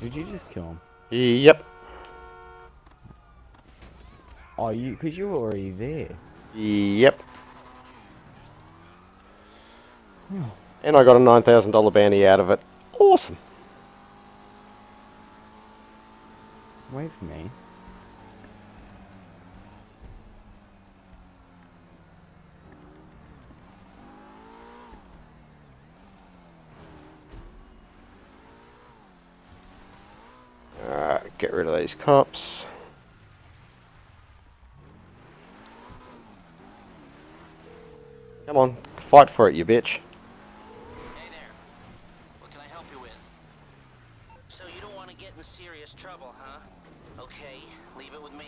Did you just kill him? Yep. Oh, you, cause you were already there. Yep. and I got a $9,000 bounty out of it. Awesome. Wait for me. Alright, get rid of these cops. Come on, fight for it, you bitch. Hey there. What can I help you with? So you don't want to get in serious trouble, huh? Okay, leave it with me.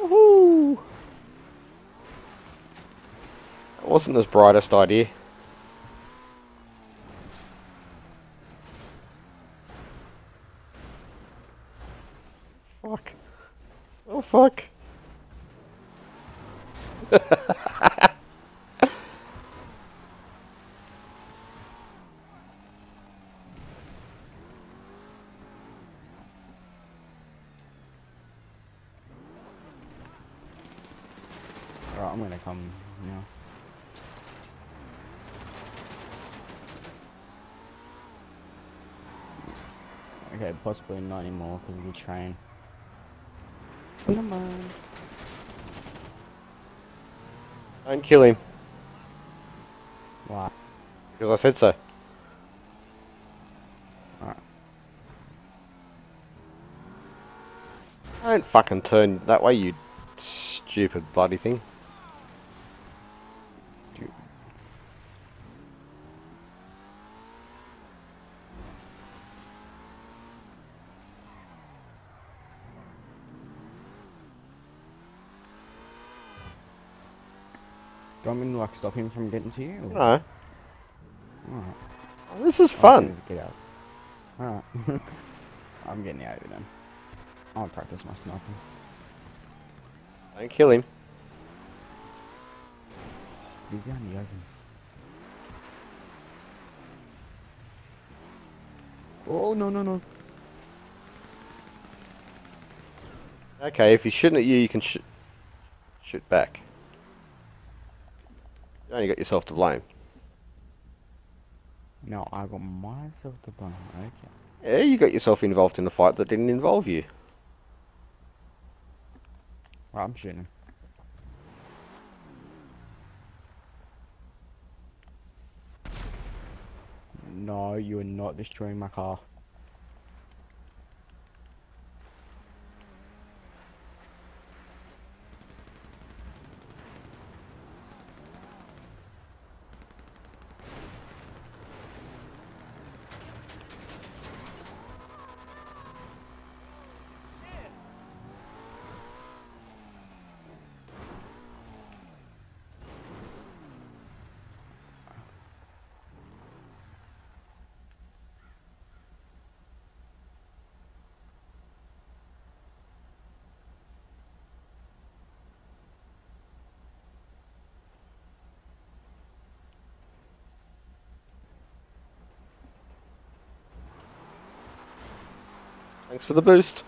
Woohoo! That wasn't his brightest idea. Fuck. Oh fuck. I'm gonna come now. Okay, possibly not anymore because of the train. Never mind. Don't kill him, Why? because I said so. Alright. Don't fucking turn that way, you stupid bloody thing. Do you want me to like stop him from getting to you? or- No, Alright. Oh, this is Oh, fun. Get out. Alright. I'm getting out of here then. I'll practice my sniping. Don't kill him. He's out in the open. Oh no no no! Okay, if he's shooting at you, you can sh shoot back. Oh, you only got yourself to blame. No, I got myself to blame. Okay. Yeah, you got yourself involved in a fight that didn't involve you. Right, I'm shooting. No, you are not destroying my car. Thanks for the boost.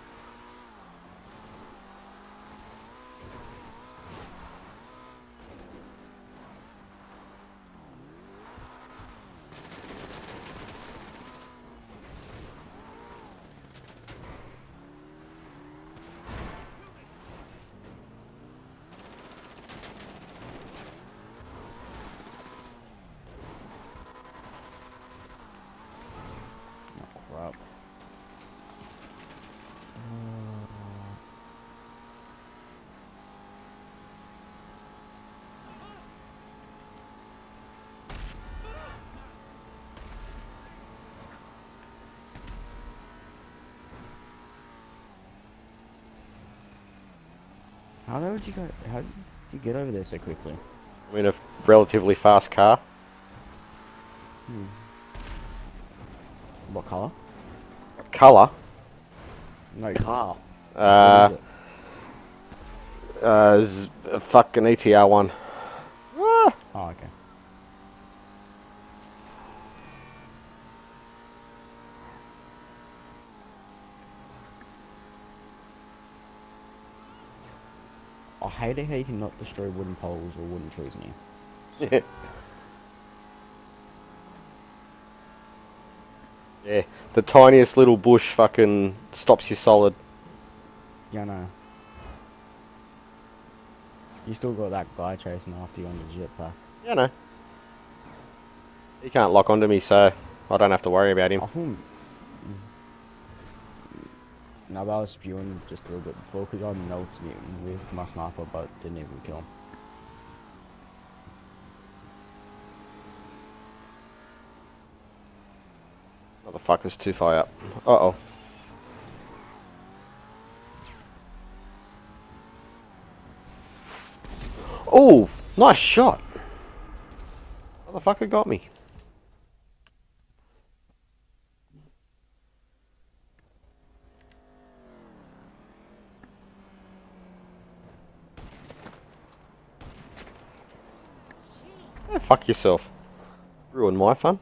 Oh crap. Uh, How the hell did you go? How did you get over there so quickly? I'm in a relatively fast car. Hmm. What color? Colour. No car. Uh, what is it? uh, fucking ETR one. Ah, Oh, okay. I hate it how you cannot destroy wooden poles or wooden trees in here. yeah, the tiniest little bush fucking stops you solid. Yeah, no. You still got that guy chasing after you on the jetpack. You know. He can't lock onto me, so I don't have to worry about him. I think. No, but I was spewing just a little bit before because I melted him with my sniper, but didn't even kill him. Motherfucker's too far up. Uh oh. Oh, nice shot. Motherfucker got me. Fuck yourself. Ruined my fun.